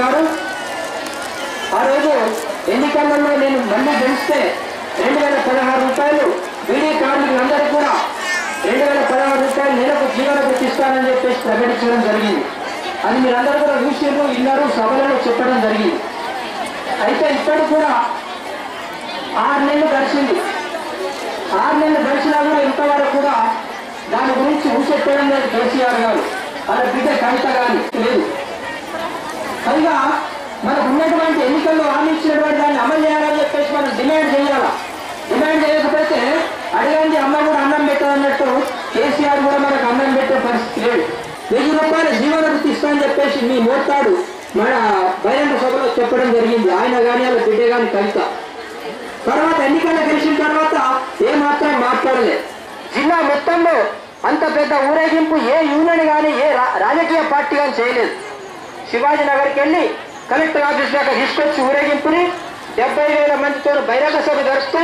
గారు. ఆ రోజు ఎన్నికలలో నేను మళ్ళీ గెలిస్తే రెండు వేల పదహారు రూపాయలు బీడీ కార్మికులందరికీ కూడా రెండు వేల పదహారు రూపాయలు నెలకు జీవన వృత్తి చెప్పేసి ప్రకటించడం జరిగింది. అది మీరందరూ కూడా చూసారు విన్నారు సభలలో చెప్పడం జరిగింది. అయితే ఇప్పటికి కూడా ఆరు నెలలు గడిచింది. ఆరు నెలలు గడిచినా కూడా ఇంతవరకు కూడా దాని గురించి ఊసెట్టడం లేదు కేసీఆర్ గారు. వాళ్ళ బిడ్డ కవిత కానీ లేదు పైగా మనకు ఉన్నటువంటి ఎన్నికల్లో హామీ ఇచ్చినటువంటి దాన్ని అమలు చేయాలని చెప్పేసి మనం డిమాండ్ చేయాలా డిమాండ్ చేయకపోతే అడగండి అమ్మ కూడా అన్నం పెట్టదన్నట్టు కేసీఆర్ కూడా మనకు అన్నం పెట్టే పరిస్థితి లేదు. వెయ్యి రూపాయల జీవన వృత్తి ఇస్తామని చెప్పేసి మీ మోతాడు మన బహిరంగ సభలో చెప్పడం జరిగింది. ఆయన కానీ వాళ్ళ బిడ్డ కానీ కవిత. తర్వాత ఎన్నికల్లో గెలిచిన తర్వాత ఏమాత్రం మాట్లాడలేదు జిల్లా మొత్తంలో అంత పెద్ద ఊరేగింపు ఏ యూనియన్ కానీ ఏ రా- రాజకీయ పార్టీ కానీ చేయలేదు. శివాజీ నగర్కి వెళ్ళి కలెక్టర్ ఆఫీస్ దాకా తీసుకొచ్చి ఊరేగింపుని డెబ్బై వేల మందితో బహిరంగ సభ జరిస్తే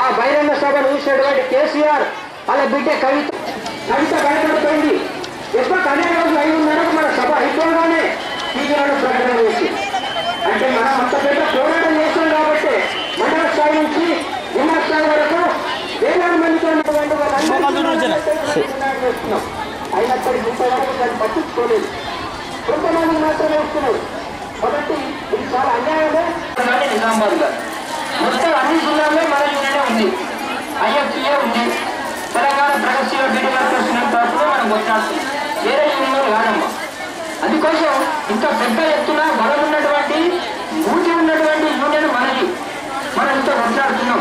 ఆ బహిరంగ సభను చూసినటువంటి కేసీఆర్ వాళ్ళ బిడ్డ కవిత కవిత భయపడిపోయింది ఎప్పుడు అదే రోజులు అయి ఉన్నారో మన సభ అయిపోగానే తీవ్రమైన ప్రకటన చేసి. అంటే మనం అంత పెద్ద పోరాటం చేస్తాం కాబట్టి మండల స్థాయి నుంచి జిల్లా స్థాయి వరకు వేలాది మందితో. అయినప్పటికీ ఇంతవరకు దాన్ని పట్టించుకోలేదు. కొంతమంది మాత్రమే ఇస్తున్నారు కాబట్టి ఇది చాలా అన్యాయమే. నిజామాబాద్ గారు మొత్తం అన్ని జిల్లాల్లో మన యూనిటే ఉంది. ఐఎఫ్టీఏ ఉంది. తెలంగాణ ప్రగతిశీల బీడీ వర్కర్స్ తరఫున మనం కొట్టాల్సి వేరే యూనియన్లు కాదమ్మా. అందుకోసం ఇంత పెద్ద ఎత్తున బలం ఉన్నటువంటి ఊటి ఉన్నటువంటి యూనియన్ మనది. మనం ఇంత కొట్లాడుతున్నాం.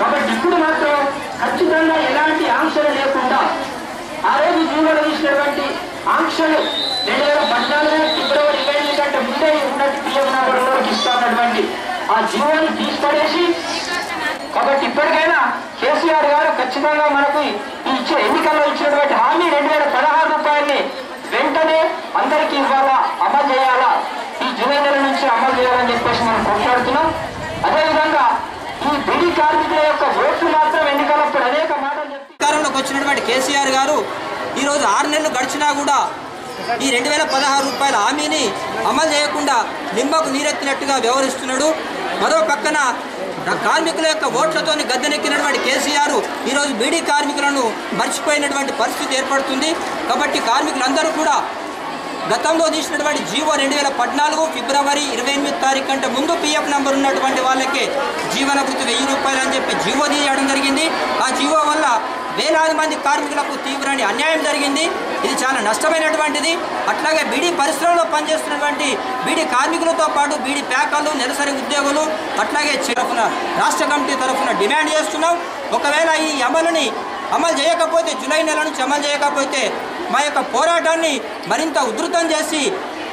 కాబట్టి ఇప్పుడు మాత్రం ఖచ్చితంగా ఎలాంటి ఆంక్షలు లేకుండా ఆ రోజు జీవన తీసినటువంటి ఆంక్షలు రెండు వేల పద్నాలుగు ఫిబ్రవరి ఇరవై ఎనిమిది కంటే ముందే ఉన్నది పిఎం నగరంలోకి ఇస్తున్నటువంటి ఆ జీవోని తీసిపడేసి కాబట్టి ఇప్పటికైనా కేసీఆర్ గారు ఖచ్చితంగా మనకు ఈ ఇచ్చే ఎన్నికల్లో ఇచ్చినటువంటి హామీ రెండు వేల పదహారు రూపాయల్ని వెంటనే అందరికీ ఇవ్వాలా అమలు చేయాలా? ఈ జూలై నెల నుంచి అమలు చేయాలని చెప్పేసి మనం కొట్లాడుతున్నాం. అదేవిధంగా ఈ బిడి కార్మికుల యొక్క ఓట్లు మాత్రం ఎన్నికలప్పుడు అనేక మాటలు చెప్పి వచ్చినటువంటి కేసీఆర్ గారు ఈరోజు ఆరు నెలలు గడిచినా కూడా ఈ రెండు వేల పదహారు రూపాయల హామీని అమలు చేయకుండా నిమ్మకు నీరెత్తినట్టుగా వ్యవహరిస్తున్నాడు. మరో పక్కన కార్మికుల యొక్క ఓట్లతోని గద్దెనెక్కినటువంటి కేసీఆర్ ఈరోజు బీడీ కార్మికులను మర్చిపోయినటువంటి పరిస్థితి ఏర్పడుతుంది. కాబట్టి కార్మికులందరూ కూడా గతంలో తీసినటువంటి జీవో రెండు వేల పద్నాలుగు ఫిబ్రవరి ఇరవై ఎనిమిది తారీఖు కంటే ముందు పిఎఫ్ నెంబర్ ఉన్నటువంటి వాళ్ళకే జీవన వృత్తి వెయ్యి రూపాయలు అని చెప్పి జీవో తీయడం జరిగింది. ఆ జీవో వల్ల వేలాది మంది కార్మికులకు తీవ్రమైన అన్యాయం జరిగింది. ఇది చాలా నష్టమైనటువంటిది. అట్లాగే బీడీ పరిశ్రమలో పనిచేస్తున్నటువంటి బీడీ కార్మికులతో పాటు బీడీ ప్యాకర్లు నెలసరి ఉద్యోగులు అట్లాగే తరఫున రాష్ట్ర కమిటీ తరఫున డిమాండ్ చేస్తున్నాం. ఒకవేళ ఈ అమలుని అమలు చేయకపోతే జూలై నెల నుంచి అమలు చేయకపోతే మా యొక్క పోరాటాన్ని మరింత ఉధృతం చేసి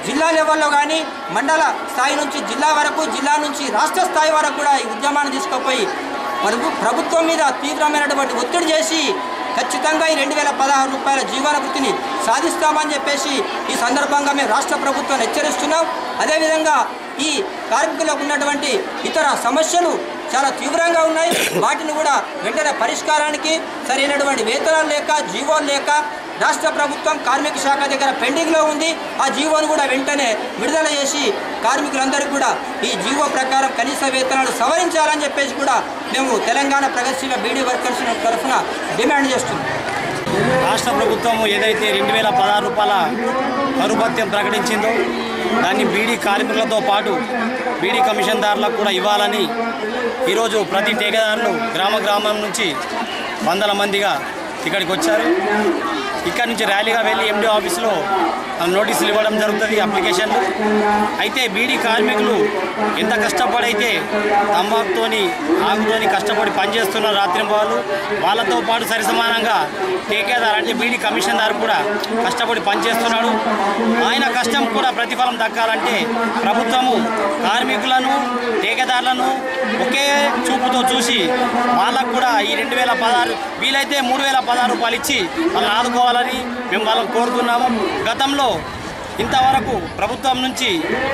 జిల్లా లెవెల్లో కానీ మండల స్థాయి నుంచి జిల్లా వరకు జిల్లా నుంచి రాష్ట్ర స్థాయి వరకు కూడా ఈ ఉద్యమాన్ని తీసుకుపోయి ప్రభు ప్రభుత్వం మీద తీవ్రమైనటువంటి ఒత్తిడి చేసి ఖచ్చితంగా ఈ రెండు వేల పదహారు రూపాయల జీవన వృత్తిని సాధిస్తామని చెప్పేసి ఈ సందర్భంగా మేము రాష్ట్ర ప్రభుత్వాన్ని హెచ్చరిస్తున్నాం. అదేవిధంగా ఈ కార్మికులకు ఉన్నటువంటి ఇతర సమస్యలు చాలా తీవ్రంగా ఉన్నాయి. వాటిని కూడా వెంటనే పరిష్కారానికి సరైనటువంటి వేతనాలు లేక జీవోలు లేక రాష్ట్ర ప్రభుత్వం కార్మిక శాఖ దగ్గర పెండింగ్లో ఉంది. ఆ జీవోను కూడా వెంటనే విడుదల చేసి కార్మికులందరికీ కూడా ఈ జీవో ప్రకారం కనీస వేతనాలు సవరించాలని చెప్పేసి కూడా మేము తెలంగాణ ప్రగతిశీల బీడీ వర్కర్స్ తరఫున డిమాండ్ చేస్తున్నాం. రాష్ట్ర ప్రభుత్వం ఏదైతే రెండు వేల పదహారు రూపాయల కరుభత్యం ప్రకటించిందో దాన్ని బీడీ కార్మికులతో పాటు బీడీ కమిషన్దారులకు కూడా ఇవ్వాలని ఈరోజు ప్రతి టీకేదారులు గ్రామ గ్రామం నుంచి వందల మందిగా ఇక్కడికి వచ్చారు. ఇక్కడ నుంచి ర్యాలీగా వెళ్ళి ఎండి ఆఫీసులో నోటీసులు ఇవ్వడం జరుగుతుంది అప్లికేషన్లు. అయితే బీడీ కార్మికులు ఎంత కష్టపడైతే తమ్మాకుతోని ఆకుతోని కష్టపడి పనిచేస్తున్నారు రాత్రింబాలు వాళ్ళతో పాటు సరిసమానంగా టేకేదార్ అంటే బీడీ కమిషనర్ కూడా కష్టపడి పనిచేస్తున్నాడు. ఆయన కష్టం కూడా ప్రతిఫలం దక్కాలంటే ప్రభుత్వము కార్మికులను టేకేదారులను ఒకే చూపుతో చూసి వాళ్ళకు కూడా ఈ రెండు వేల పదహారు వీలైతే మూడు వేల పదహారు రూపాయలు ఇచ్చి వాళ్ళని ఆదుకోవాలని మేము వాళ్ళని కోరుతున్నాము. గతంలో ఇంతవరకు ప్రభుత్వం నుంచి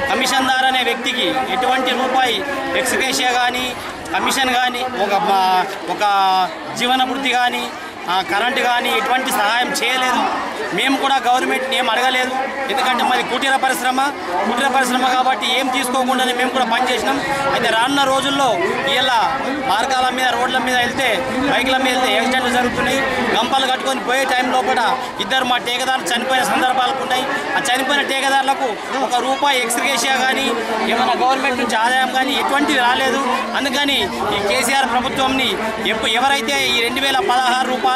కమిషన్దార్ అనే వ్యక్తికి ఎటువంటి రూపాయి ఎక్స్గ్రేషియా కానీ కమిషన్ కానీ ఒక మా- ఒక జీవన వృత్తి కానీ కరెంటు కానీ ఎటువంటి సహాయం చేయలేదు. మేము కూడా గవర్నమెంట్ని ఏం అడగలేదు. ఎందుకంటే మాది కుటీర పరిశ్రమ. కుటీర పరిశ్రమ కాబట్టి ఏం తీసుకోకుండానే మేము కూడా పనిచేసినాం అయితే రానున్న రోజుల్లో ఇలా మార్గాల మీద రోడ్ల మీద వెళ్తే బైక్ల మీద వెళ్తే యాక్సిడెంట్లు జరుగుతున్నాయి. గంపలు కట్టుకొని పోయే టైం లోపల ఇద్దరు మా టేకదారులు చనిపోయిన సందర్భాలు ఉన్నాయి. ఆ చనిపోయిన టేకదారులకు ఒక రూపాయి ఎక్స్గ్రేషియా కానీ ఏమైనా గవర్నమెంట్ నుంచి ఆదాయం కానీ ఎటువంటిది రాలేదు. అందుకని ఈ కేసీఆర్ ప్రభుత్వంని ఎప్పు ఎవరైతే ఈ రెండు వేల పదహారు రూపాయలు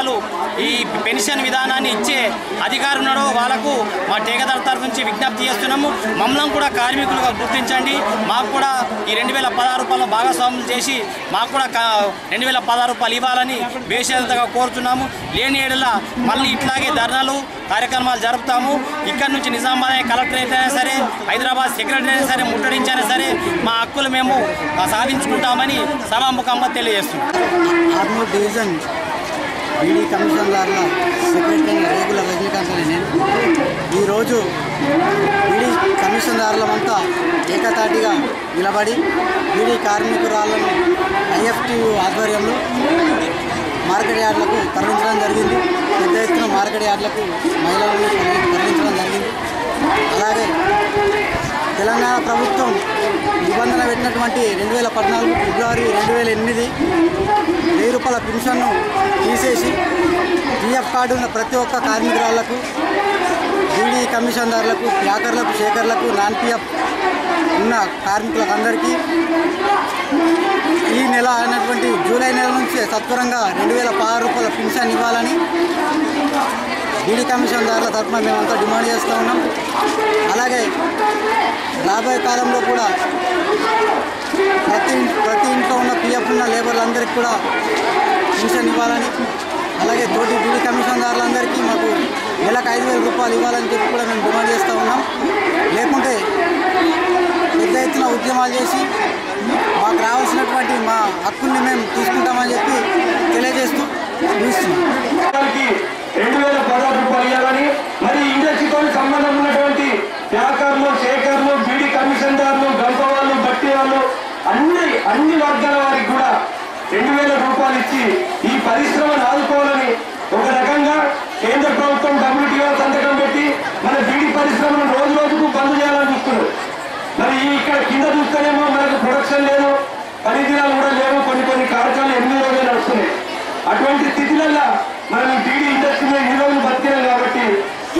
ఈ పెన్షన్ విధానాన్ని ఇచ్చే అధికారులు ఉన్నాడో వాళ్ళకు మా టేకదారు తరఫు నుంచి విజ్ఞప్తి చేస్తున్నాము. మమ్మల్ని కూడా కార్మికులుగా గుర్తించండి. మాకు కూడా ఈ రెండు వేల పదహారు రూపాయలు భాగస్వాములు చేసి మాకు కూడా కా- రెండు వేల పదహారు రూపాయలు ఇవ్వాలని బేషరతుగా కోరుతున్నాము. లేని ఏడల మళ్ళీ ఇట్లాగే ధర్నాలు కార్యక్రమాలు జరుపుతాము. ఇక్కడ నుంచి నిజామాబాద్ కలెక్టరేట్ అయినా సరే హైదరాబాద్ సెక్రటరీ అయినా సరే ముట్టడించైనా సరే మా హక్కులు మేము సాధించుకుంటామని సభాముఖంగా తెలియజేస్తున్నాం. డివిజన్ బీడీ కమిషనర్ల సెక్రటరీ రేగుల రజనీకాంత్ అనే నేను. ఈరోజు బీడీ దారులమంతా ఏకతాటిగా నిలబడి బీడీ కార్మికురాలను ఐఎఫ్టీ ఆధ్వర్యంలో మార్కెట్ యార్డులకు తరలించడం జరిగింది. పెద్ద ఎత్తున మార్కెట్ యార్డులకు మహిళలను తరలించడం జరిగింది. అలాగే తెలంగాణ ప్రభుత్వం నిబంధన పెట్టినటువంటి రెండు వేల పద్నాలుగు ఫిబ్రవరి రెండు వేల ఎనిమిది వెయ్యి రూపాయల పెన్షన్ను తీసేసి పిఎఫ్ కార్డు ఉన్న ప్రతి ఒక్క కార్మికురాళ్ళకు బీడీ కమిషన్దారులకు ప్యాకర్లకు షేకర్లకు నాన్ పిఎఫ్ ఉన్న కార్మికులకు అందరికీ ఈ నెల అయినటువంటి జూలై నెల నుంచి సత్వరంగా రెండు వేల పదహారు రూపాయల పెన్షన్ ఇవ్వాలని బీడీ కమిషన్దారుల తరఫున మేమంతా డిమాండ్ చేస్తూ ఉన్నాం. అలాగే రాబోయే కాలంలో కూడా ప్రతి ప్రతి ఇంట్లో ఉన్న పిఎఫ్ ఉన్న లేబర్లందరికీ కూడా పెన్షన్ ఇవ్వాలని అలాగే తోటి బీడీ కమిషన్దారులందరికీ మాకు నెలకు ఐదు వేల రూపాయలు ఇవ్వాలని చెప్పి కూడా మేము డిమాండ్ చేస్తూ ఉన్నాం. లేకుంటే పెద్ద ఎత్తున ఉద్యమాలు చేసి మాకు రావాల్సినటువంటి మా హక్కుల్ని మేము తీసుకుంటామని చెప్పి తెలియజేస్తూ చూస్తున్నాం రెండు వేల పదహారు రూపాయలు ఇవ్వాలని మరి ఇండస్ట్రీతో సంబంధం ఉన్నటువంటి వ్యాపారులు శేఖర్లు బీడీ కమిషన్దారులు గంప వాళ్ళు బట్టి వాళ్ళు అన్ని అన్ని వర్గాల వారికి కూడా రెండు వేల రూపాయలు ఇచ్చి ఈ పరిశ్రమను ఆదుకోవాలని ఒక రకంగా కేంద్ర ప్రభుత్వం డబ్ల్యూటీఓ సంతకం పెట్టి మన బీడీ పరిశ్రమను రోజు రోజుకు బంద్ చేయాలని చూస్తున్నారు. మరి ఇక్కడ కింద చూస్తేనేమో మనకు ప్రొడక్షన్ లేదు పని కూడా లేవు కొన్ని కొన్ని కార్యక్రమాలు ఎనిమిది రోజులు నడుస్తున్నాయి. అటువంటి స్థితిలలో మనం టీడీ బీడీ ఇండస్ట్రీలో ఈ రోజులు బతికినాం కాబట్టి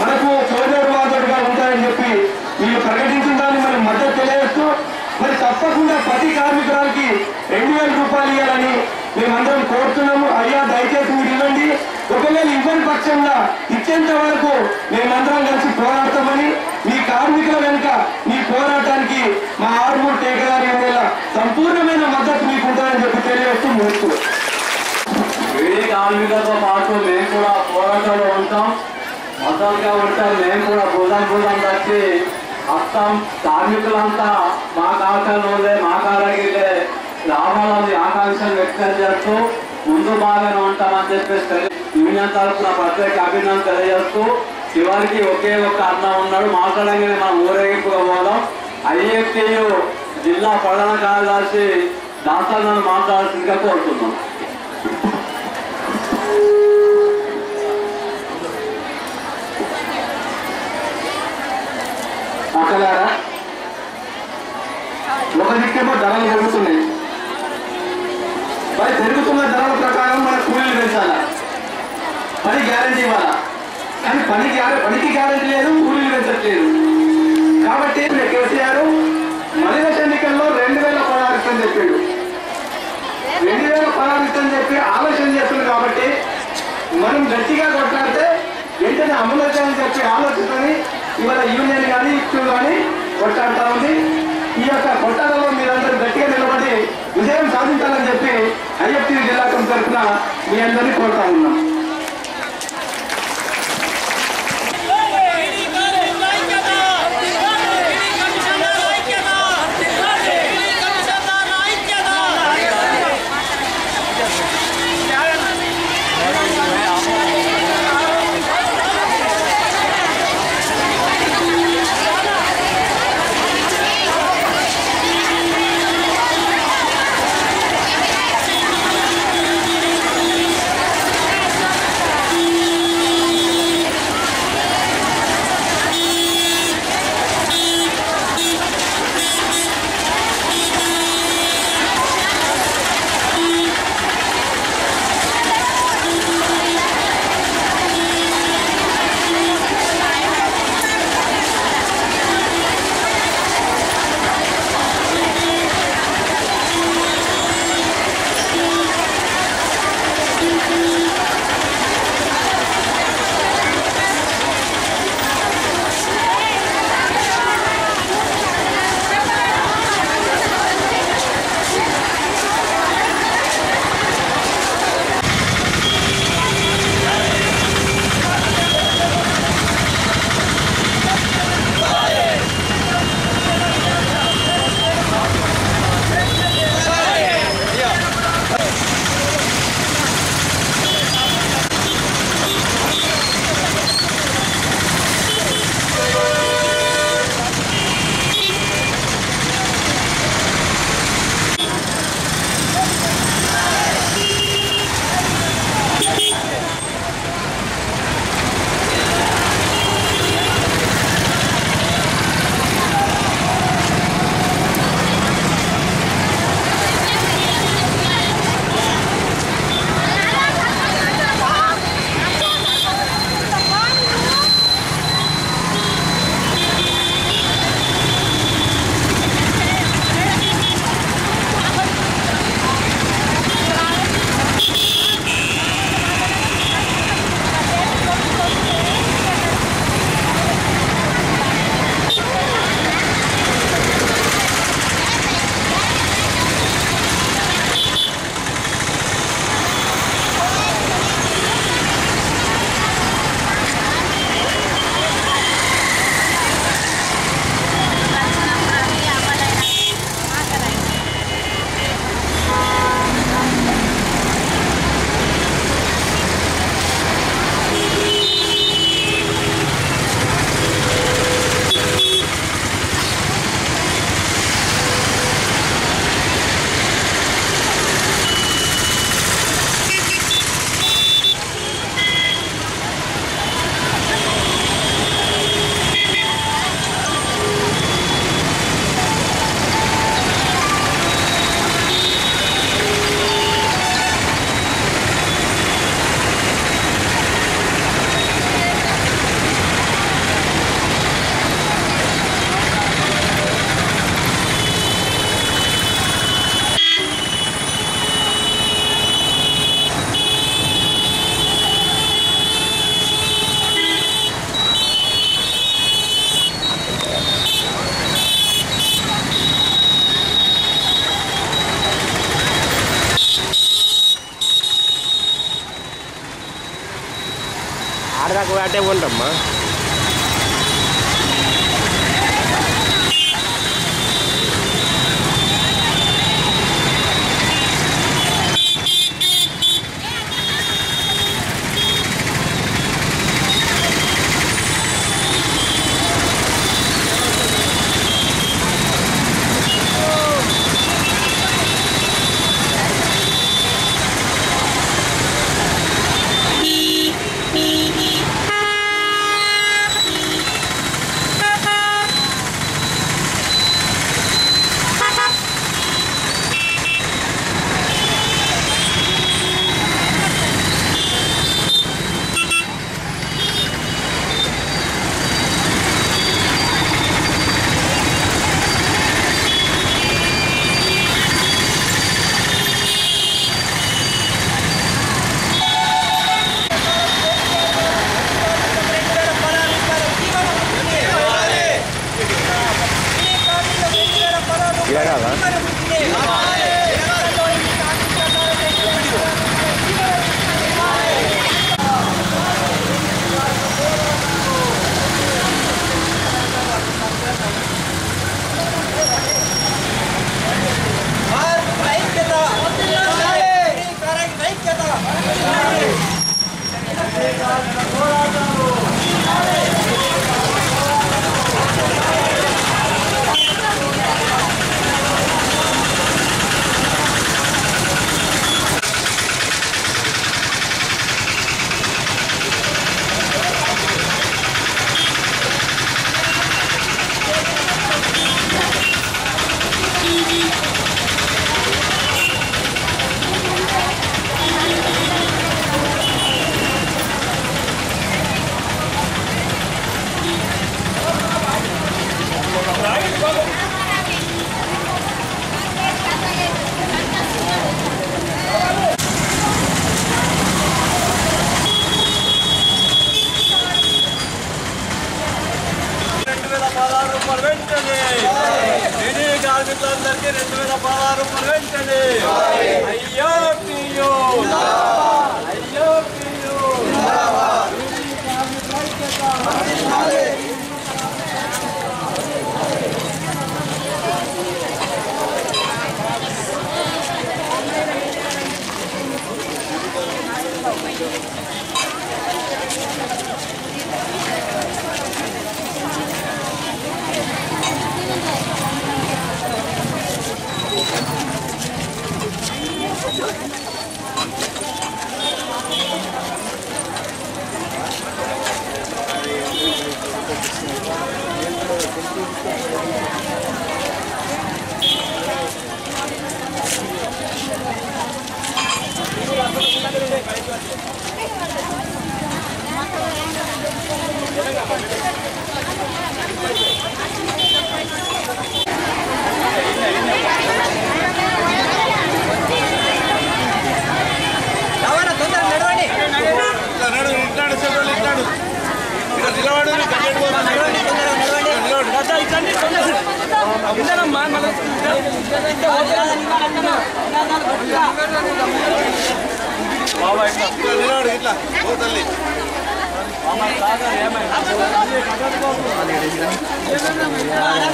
మనకు సోదరువాదుడుగా ఉంటారని చెప్పి వీళ్ళు ప్రకటించిన దాన్ని మనం మద్దతు తెలియజేస్తూ మరి తప్పకుండా ప్రతి కార్మికురాలకి రెండు వేల రూపాయలు ఇవ్వాలని మేమందరం కోరుతున్నాము. అయ్యా దయచేసి మీరు ఇవ్వండి. ఒకవేళ ఇవ్వని పక్షంలో ఇచ్చేంత వరకు మేమందరం కలిసి పోరాడతామని మీ కార్మికుల వెనుక మీ పోరాటానికి మా ఆరుమూరు టేకదారి వేళ సంపూర్ణమైన మద్దతు మీకు ఉంటుందని చెప్పి తెలియజేస్తూ ముగిస్తూ వీడి కార్మికులతో పాటు మేము కూడా పోరాటంలో ఉంటాం మొదలుగా ఉంటాం మేము కూడా భుజం భుజం కట్టి మొత్తం కార్మికులంతా మా కాకంలోనే మా కారగిలే లాభాలని ఆకాంక్షలు వ్యక్తం చేస్తూ ముందు బాగానే ఉంటామని చెప్పేసి యూనియన్ తరఫున ప్రత్యేక అభినందన తెలియజేస్తూ చివరికి ఒకే ఒక్క అన్న ఉన్నాడు మాట్లాడంగానే మనం ఊరేగింపుగా పోదాం ఐఎఫ్టీయు జిల్లా ప్రధాన కార్యదర్శి దాసాలను మాట్లాడాల్సిందిగా కోరుతున్నాం అక్కలారా ఒక దిక్కేమో ధరలు పెరుగుతున్నాయి. మరి పెరుగుతున్న ధరల ప్రకారం మన కూలీలు పెంచాలా? పని గ్యారంటీ ఇవ్వాలా? కానీ పని గ్యార- పనికి గ్యారంటీ లేదు కూలీలు పెంచట్లేదు. కాబట్టి కేసీఆర్ మలిదశ ఎన్నికల్లో రెండు వేల పదార్థం చెప్పాడు. రెండు వేల పదార్థం చెప్పి ఆలోచన చేస్తుంది కాబట్టి మనం గట్టిగా కొట్లాడితే వెంటనే అమలు చేయాలని చెప్పి ఆలోచించుకొని ఇవాళ యూనియన్ కానీ ఇష్యూ కానీ కొట్టాడుతా ఉంది. ఈ యొక్క కొట్టాలలో మీరందరూ గట్టిగా నిలబడి విజయం సాధించాలని చెప్పి ఐఎఫ్టీ జిల్లా కమిటీ తరఫున మీ అందరినీ కోరుతా ఉన్నాం.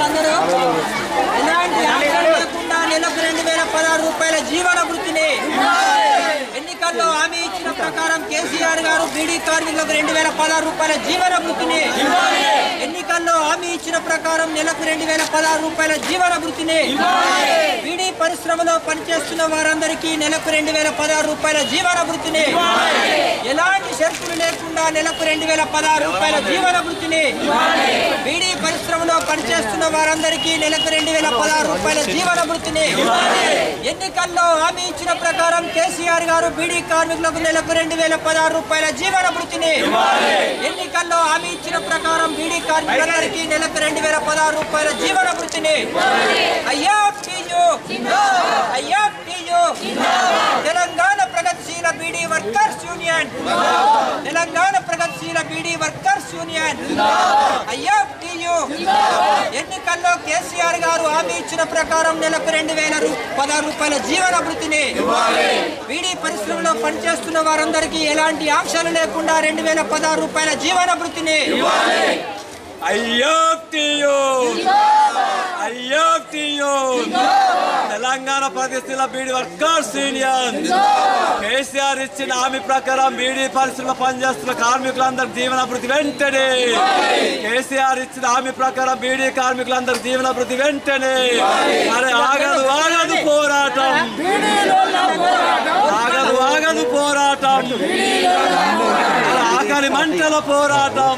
అందరూ ఎలాంటి ఆంక్షలు లేకుండా నెలకు రెండు వేల పదహారు రూపాయల జీవన వృత్తిని ఎన్నికల్లో హామీ ఇచ్చిన ప్రకారం కేసీఆర్ గారు బీడీ కార్మికులకు రెండు వేల పదహారు రూపాయల జీవన వృత్తిని ఎన్నికల్లో హామీ ఇచ్చిన ప్రకారం నెలకు రెండు వేల పదహారు రూపాయల జీవన వృత్తిని బీడీ పరిశ్రమలో పనిచేస్తున్న వారందరికీ నెలకు రెండు వేల పదహారు రూపాయల జీవన వృత్తిని ఎలాంటి షరతులు లేకుండా నెలకు రెండు వేల పదహారు రూపాయల జీవన వృత్తిని బీడీ పరిశ్రమలో పనిచేస్తున్న వారందరికీ నెలకు రెండు వేల పదహారు రూపాయల జీవన వృత్తిని ఎన్నికల్లో హామీ ఇచ్చిన ప్రకారం కేసీఆర్ గారు బీడీ కార్మికులకు నెలకు రెండు వేల పదహారు రూపాయల జీవన వృత్తిని ఎన్నికల్లో హామీ ఇచ్చిన ప్రకారం బీడీ కార్మికులందరికీ నెలకు రెండు వేల పదహారు రూపాయల జీవన వృత్తిని అయ్యా అయ్యా టీయు తెలంగాణ ప్రగతిశీల బీడీ వర్కర్స్ యూనియన్. తెలంగాణ ప్రగతిశీల బీడీ వర్కర్స్ యూనియన్. ఐఎఫ్టియు ఎన్నికల్లో కేసీఆర్ గారు హామీ ఇచ్చిన ప్రకారం నెలకు రెండు వేల పదహారు రూపాయల జీవన భృతిని బీడీ పరిశ్రమలో పనిచేస్తున్న వారందరికీ ఎలాంటి ఆంక్షలు లేకుండా రెండు వేల పదహారు రూపాయల జీవన భృతిని అయ్యోక్తియో అయ్యోక్తియో తెలంగాణ పరిస్థితుల బీడీ వర్కర్స్ యూనియన్. కేసీఆర్ ఇచ్చిన హామీ ప్రకారం బీడీ పరిశ్రమలో పనిచేస్తున్న కార్మికులందరి జీవనాభివృద్ధి వెంటనే. కేసీఆర్ ఇచ్చిన హామీ ప్రకారం బీడీ కార్మికులందరి జీవనాభివృద్ధి వెంటనే. అరే ఆగదు ఆగదు పోరాటం. ఆగదు ఆగదు పోరాటం. ఆకలి మంటల పోరాటం.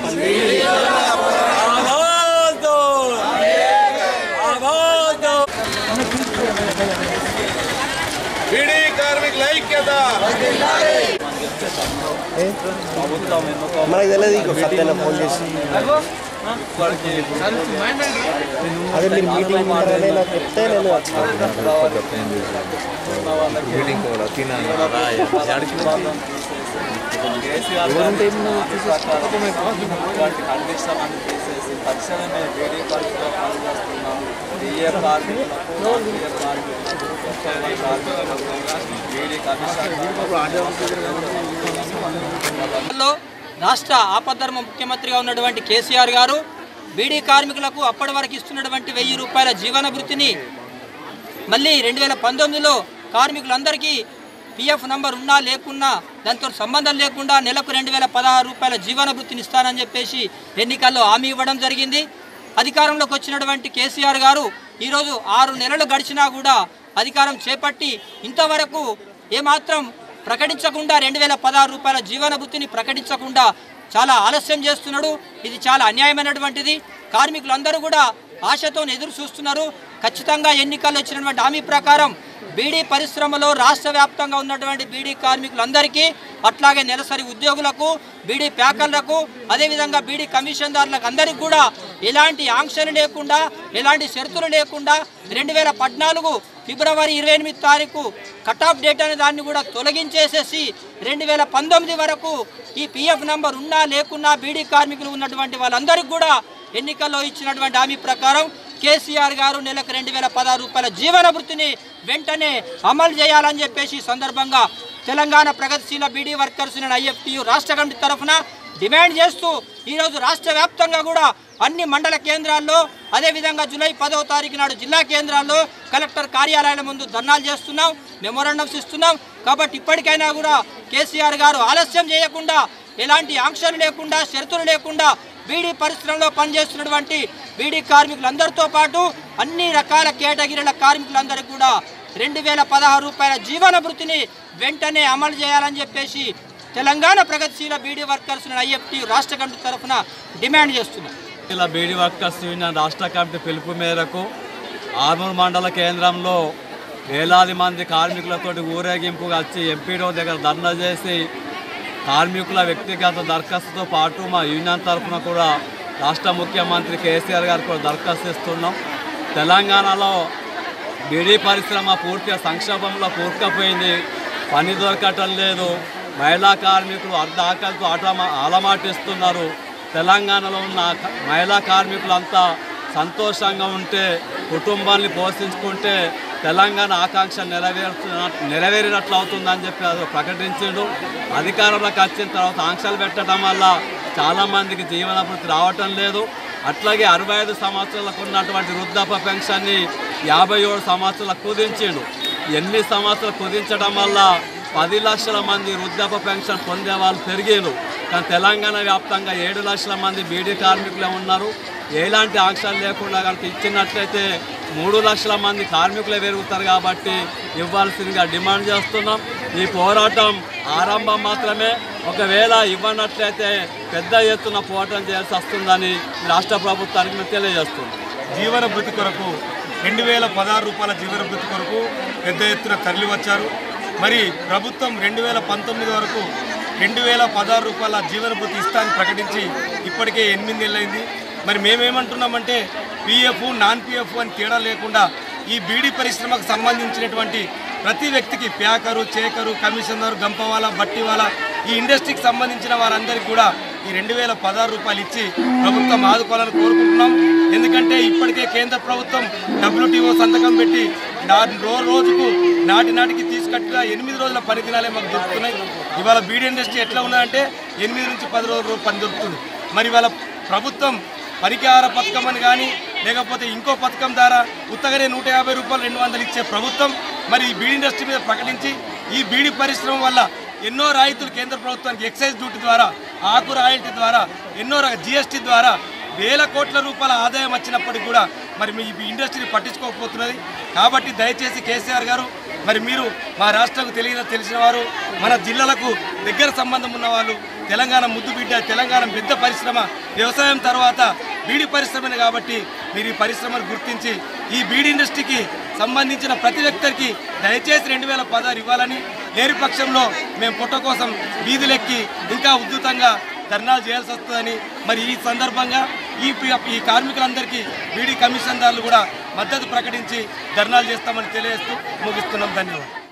బీడీ కార్మికుల ఐక్యత. మనకు తెలియదు ఇంకో సత్యాన ఫోన్ చేసి. అదే మీరు మీటింగ్ ఉంటారని నాకు చెప్తే నేను లో రాష్ట్ర ఆపద్ధర్మ ముఖ్యమంత్రిగా ఉన్నటువంటి కేసీఆర్ గారు బీడీ కార్మికులకు అప్పటి వరకు ఇస్తున్నటువంటి వెయ్యి రూపాయల జీవన వృత్తిని మళ్ళీ రెండు వేల పంతొమ్మిదిలో కార్మికులందరికీ పిఎఫ్ నంబర్ ఉన్నా లేకున్నా దాంతో సంబంధం లేకుండా నెలకు రెండు వేల పదహారు రూపాయల జీవన వృత్తిని ఇస్తానని చెప్పేసి ఎన్నికల్లో హామీ ఇవ్వడం జరిగింది. అధికారంలోకి వచ్చినటువంటి కేసీఆర్ గారు ఈరోజు ఆరు నెలలు గడిచినా కూడా అధికారం చేపట్టి ఇంతవరకు ఏమాత్రం ప్రకటించకుండా రెండు వేల పదహారు రూపాయల జీవన భృతిని ప్రకటించకుండా చాలా ఆలస్యం చేస్తున్నాడు. ఇది చాలా అన్యాయమైనటువంటిది. కార్మికులందరూ కూడా ఆశతో ఎదురు చూస్తున్నారు. ఖచ్చితంగా ఎన్నికల్లో ఇచ్చినటువంటి హామీ ప్రకారం బీడీ పరిశ్రమలో రాష్ట్ర వ్యాప్తంగా ఉన్నటువంటి బీడీ కార్మికులందరికీ అట్లాగే నెలసరి ఉద్యోగులకు బీడీ ప్యాకర్లకు అదేవిధంగా బీడీ కమిషన్దారులకు అందరికీ కూడా ఎలాంటి ఆంక్షలు లేకుండా ఎలాంటి షరతులు లేకుండా రెండు వేల పద్నాలుగు ఫిబ్రవరి ఇరవై ఎనిమిది తారీఖు కట్ ఆఫ్ డేట్ అనే దాన్ని కూడా తొలగించేసేసి రెండు వేల పంతొమ్మిది వరకు ఈ పిఎఫ్ నంబర్ ఉన్నా లేకున్నా బీడీ కార్మికులు ఉన్నటువంటి వాళ్ళందరికీ కూడా ఎన్నికల్లో ఇచ్చినటువంటి హామీ ప్రకారం కేసీఆర్ గారు నెలకు రెండు వేల పదహారు రూపాయల జీవన వృత్తిని వెంటనే అమలు చేయాలని చెప్పేసి ఈ సందర్భంగా తెలంగాణ ప్రగతిశీల బీడీ వర్కర్స్ ఐఎఫ్టీయు రాష్ట్ర కమిటీ తరఫున డిమాండ్ చేస్తూ ఈరోజు రాష్ట్ర వ్యాప్తంగా కూడా అన్ని మండల కేంద్రాల్లో అదేవిధంగా జూలై పదవ తారీఖు నాడు జిల్లా కేంద్రాల్లో కలెక్టర్ కార్యాలయాల ముందు ధర్నాలు చేస్తున్నాం మెమోరాండమ్స్ ఇస్తున్నాం. కాబట్టి ఇప్పటికైనా కూడా కేసీఆర్ గారు ఆలస్యం చేయకుండా ఎలాంటి ఆంక్షలు లేకుండా షరతులు లేకుండా బీడీ పరిశ్రమలో పనిచేస్తున్నటువంటి బీడీ కార్మికులందరితో పాటు అన్ని రకాల కేటగిరీల కార్మికులందరికీ కూడా రెండు వేల పదహారు రూపాయల జీవన వృత్తిని వెంటనే అమలు చేయాలని చెప్పేసి తెలంగాణ ప్రగతిశీల బీడీ వర్కర్స్ ఐఎఫ్టీ రాష్ట్ర కమిటీ తరఫున డిమాండ్ చేస్తున్నారు ఇలా బీడీ వర్కర్స్ యూనియన్ రాష్ట్ర కమిటీ పిలుపు మేరకు ఆర్మూర్ మండల కేంద్రంలో వేలాది మంది కార్మికులతోటి ఊరేగింపుగా వచ్చి ఎంపీడో దగ్గర ధర్నా చేసి కార్మికుల వ్యక్తిగత దరఖాస్తుతో పాటు మా యూనియన్ తరఫున కూడా రాష్ట్ర ముఖ్యమంత్రి కేసీఆర్ గారు కూడా దరఖాస్తు ఇస్తున్నాం. తెలంగాణలో బీడీ పరిశ్రమ పూర్తిగా సంక్షోభంలో పూర్తిపోయింది పని దొరకటం లేదు. మహిళా కార్మికులు అర్ధ ఆకలితో ఆటమా ఆలమాటిస్తున్నారు. తెలంగాణలో ఉన్న మహిళా కార్మికులంతా సంతోషంగా ఉంటే కుటుంబాన్ని పోషించుకుంటే తెలంగాణ ఆకాంక్ష నెరవేరుతున్న నెరవేరినట్లు అవుతుందని చెప్పి అది ప్రకటించిండు. అధికారంలోకి వచ్చిన తర్వాత ఆంక్షలు పెట్టడం వల్ల చాలామందికి జీవనభృతి రావటం లేదు. అట్లాగే అరవై ఐదు సంవత్సరాలకు ఉన్నటువంటి వృద్ధాప్య పెన్షన్ని యాభై ఏడు సంవత్సరాలకు కుదించిండు. ఎన్ని సంవత్సరాలు కుదించడం వల్ల పది లక్షల మంది వృద్ధాప్య పెన్షన్ పొందే వాళ్ళు పెరిగారు కానీ తెలంగాణ వ్యాప్తంగా ఏడు లక్షల మంది బీడీ కార్మికులే ఉన్నారు. ఎలాంటి ఆంక్షలు లేకుండా కనుక ఇచ్చినట్లయితే మూడు లక్షల మంది కార్మికులే పెరుగుతారు కాబట్టి ఇవ్వాల్సిందిగా డిమాండ్ చేస్తున్నాం. ఈ పోరాటం ఆరంభం మాత్రమే. ఒకవేళ ఇవ్వనట్లయితే పెద్ద ఎత్తున పోరాటం చేయాల్సి వస్తుందని రాష్ట్ర ప్రభుత్వానికి మేము తెలియజేస్తున్నాం. జీవన భృతి కొరకు రెండు వేల పదహారు రూపాయల జీవన భృతి కొరకు పెద్ద ఎత్తున తరలి వచ్చారు మరి ప్రభుత్వం రెండు వేల పంతొమ్మిది వరకు రెండు వేల పదహారు రూపాయల జీవన భృతి ఇస్తానని ప్రకటించి ఇప్పటికే ఎనిమిది నెలలైంది. మరి మేమేమంటున్నామంటే పిఎఫ్ నాన్ పిఎఫ్ అని తేడా లేకుండా ఈ బీడీ పరిశ్రమకు సంబంధించినటువంటి ప్రతి వ్యక్తికి ప్యాకరు చేకరు కమిషనర్ గంపవాల బట్టివాల ఈ ఇండస్ట్రీకి సంబంధించిన వారందరికీ కూడా ఈ రెండు వేల పదహారు రూపాయలు ఇచ్చి ప్రభుత్వం ఆదుకోవాలని కోరుకుంటున్నాం. ఎందుకంటే ఇప్పటికే కేంద్ర ప్రభుత్వం డబ్ల్యూటీఓ సంతకం పెట్టి నా రోజుకు నాటి నాటికి తీసుకట్టుగా ఎనిమిది రోజుల పని దినాలే మాకు దొరుకుతున్నాయి. ఇవాళ బీడీ ఇండస్ట్రీ ఎట్లా ఉన్నదంటే ఎనిమిది నుంచి పది రోజులు పని దొరుకుతుంది. మరి ఇవాళ ప్రభుత్వం పరిహార పథకం అని కానీ లేకపోతే ఇంకో పథకం ద్వారా ఉత్తగానే నూట యాభై రూపాయలు రెండు వందలు ఇచ్చే ప్రభుత్వం మరి ఈ బీడీ ఇండస్ట్రీ మీద ప్రకటించి ఈ బీడీ పరిశ్రమ వల్ల ఎన్నో రాయితీలు కేంద్ర ప్రభుత్వానికి ఎక్సైజ్ డ్యూటీ ద్వారా ఆకు రాయల్టీ ద్వారా ఎన్నో జిఎస్టీ ద్వారా వేల కోట్ల రూపాయల ఆదాయం వచ్చినప్పటికి కూడా మరి మీ ఇండస్ట్రీని పట్టించుకోకపోతున్నది. కాబట్టి దయచేసి కేసీఆర్ గారు మరి మీరు మా రాష్ట్రకు తెలియని తెలిసిన వారు మన జిల్లాలకు దగ్గర సంబంధం ఉన్న వాళ్ళు తెలంగాణ ముద్దు బిడ్డ తెలంగాణ పెద్ద పరిశ్రమ వ్యవసాయం తర్వాత బీడీ పరిశ్రమనే కాబట్టి మీరు ఈ పరిశ్రమను గుర్తించి ఈ బీడీ ఇండస్ట్రీకి సంబంధించిన ప్రతి వ్యక్తికి దయచేసి రెండు వేల పదహారు ఇవ్వాలని లేని పక్షంలో మేము పుట్ట కోసం వీధులెక్కి ఇంకా ఉద్ధృతంగా ధర్నాలు చేయాల్సి వస్తుందని మరి ఈ సందర్భంగా ఈ ఈ కార్మికులందరికీ బీడీ కమిషన్దారులు కూడా మద్దతు ప్రకటించి ధర్నాలు చేస్తామని తెలియజేస్తూ ముగిస్తున్నాం. ధన్యవాదాలు.